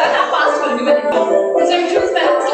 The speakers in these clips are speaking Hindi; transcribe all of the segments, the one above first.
da Páscoa, né? Os anjos verdes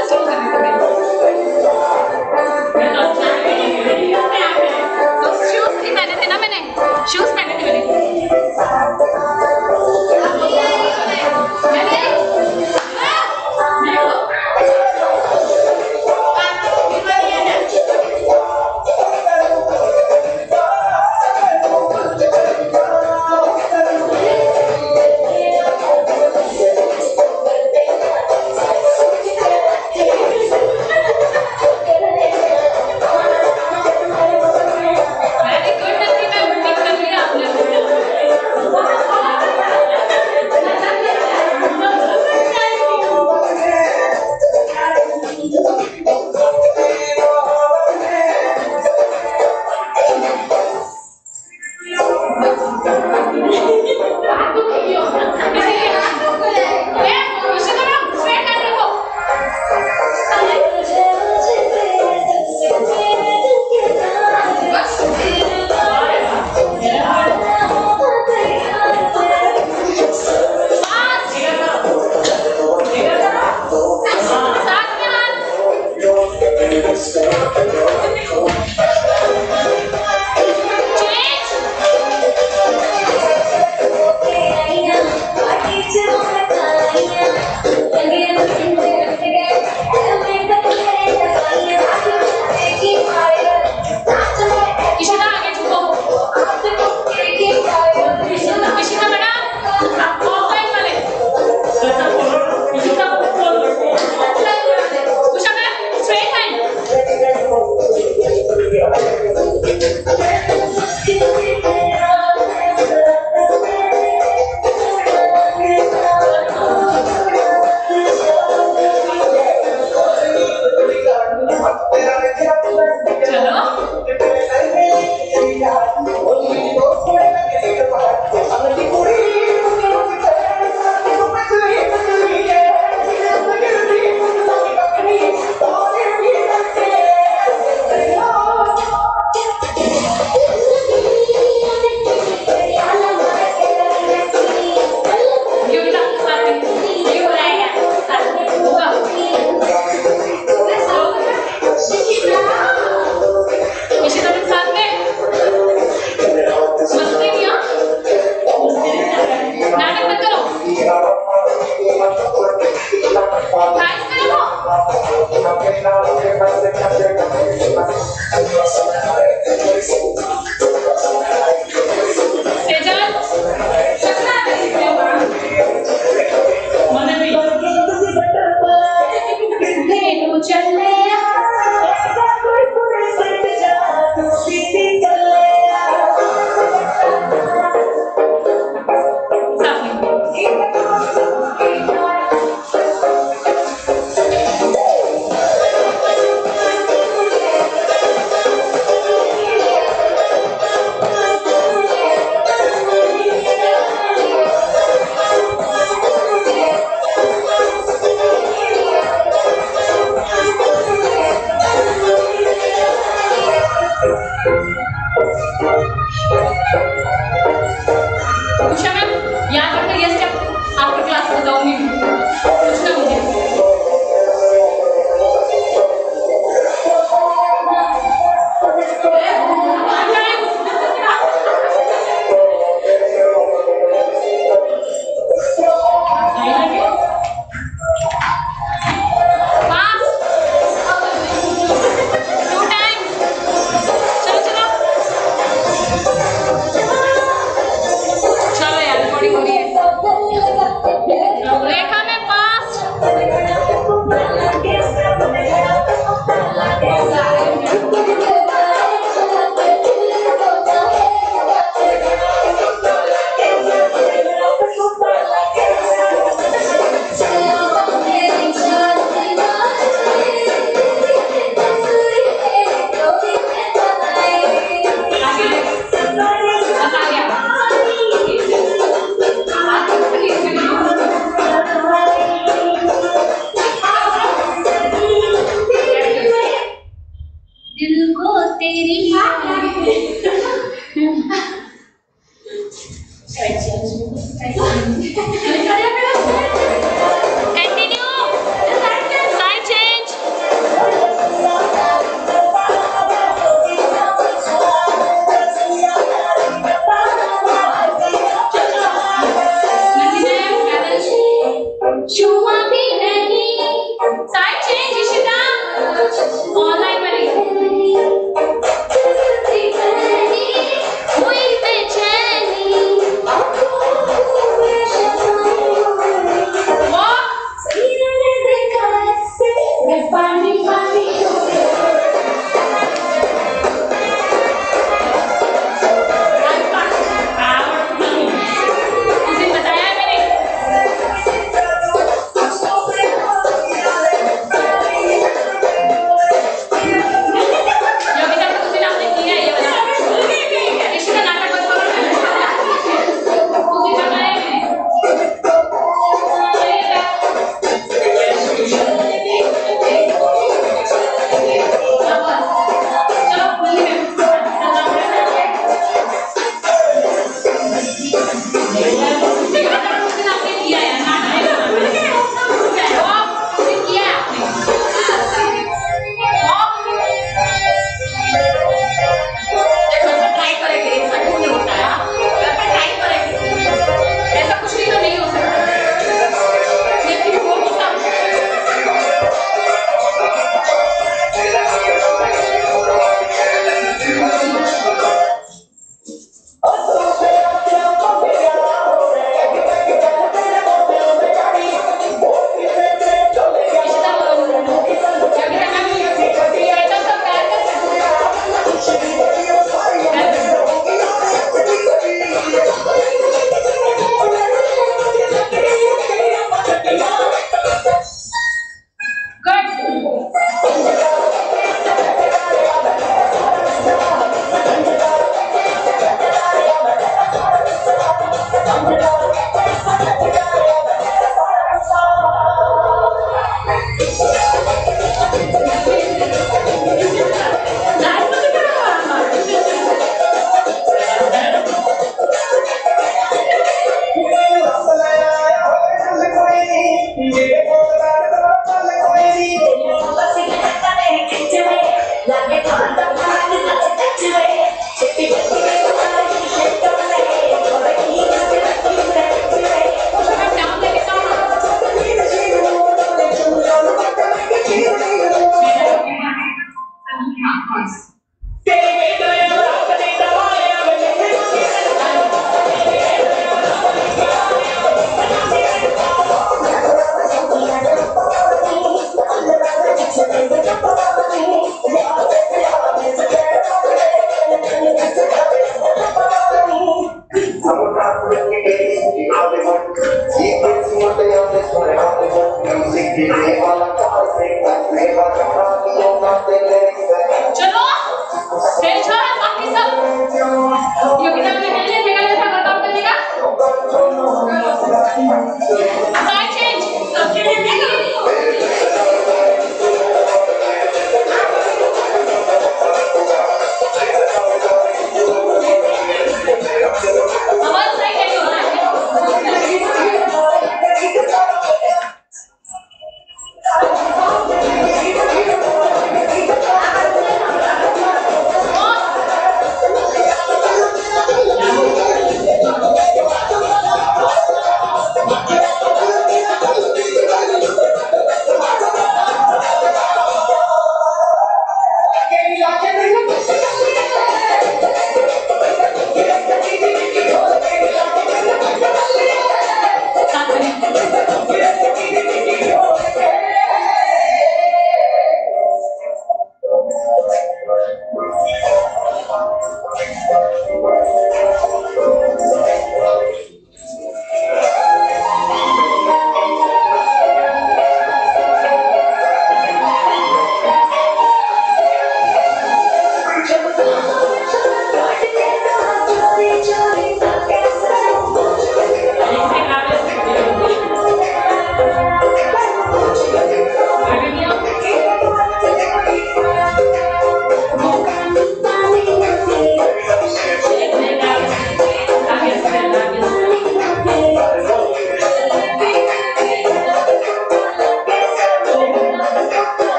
चलो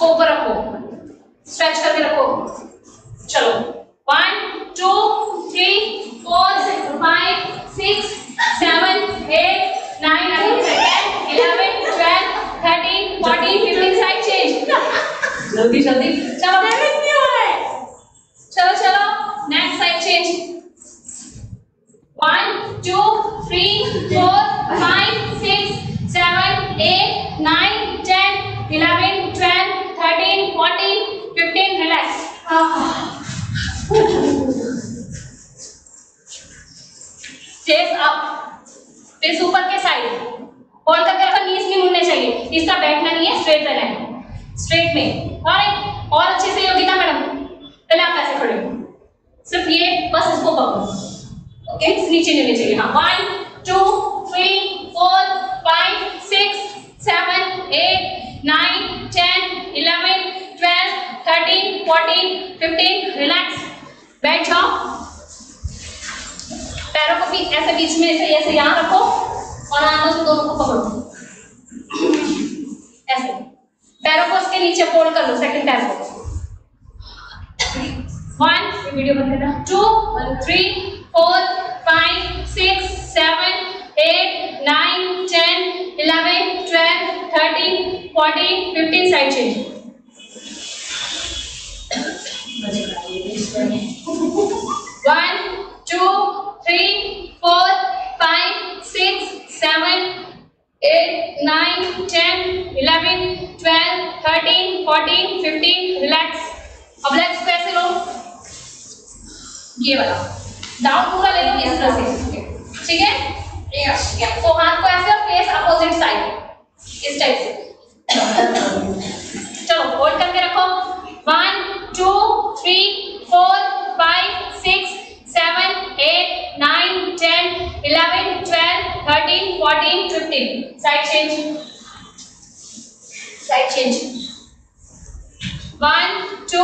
है ऊपर रखो स्ट्रेच करके रखो। चलो। One two three four five six seven eight nine ten eleven twelve thirteen fourteen fifteen side change जल्दी जल्दी। चलो। चलो चलो। Next side change one two three four five six seven eight nine ten eleven twelve chest up face ऊपर के साइड होल्ड करके रखो नीज नहीं मुड़ने चाहिए. इसका बैठना नहीं है स्ट्रेट रहना है. स्ट्रेट में. और और अच्छे से योगिता मैडम पहले आप ऐसे खड़े हो सिर्फ़ ये, बस इसको पकड़ो. ओके नीचे नहीं चाहिए. हाँ one two 14 15 side change one two three four five six seven eight nine ten eleven twelve thirteen fourteen fifteen relax अब लेग्स कैसे लो ये वाला। डाउन पूरा ले लो इस तरह से। ठीक है? तो हाथ को ऐसे और फेस अपोजिट साइड इस टाइप से। चलो होल्ड करके रखो। One two three four five six seven eight nine ten eleven twelve thirteen fourteen fifteen side change side change one two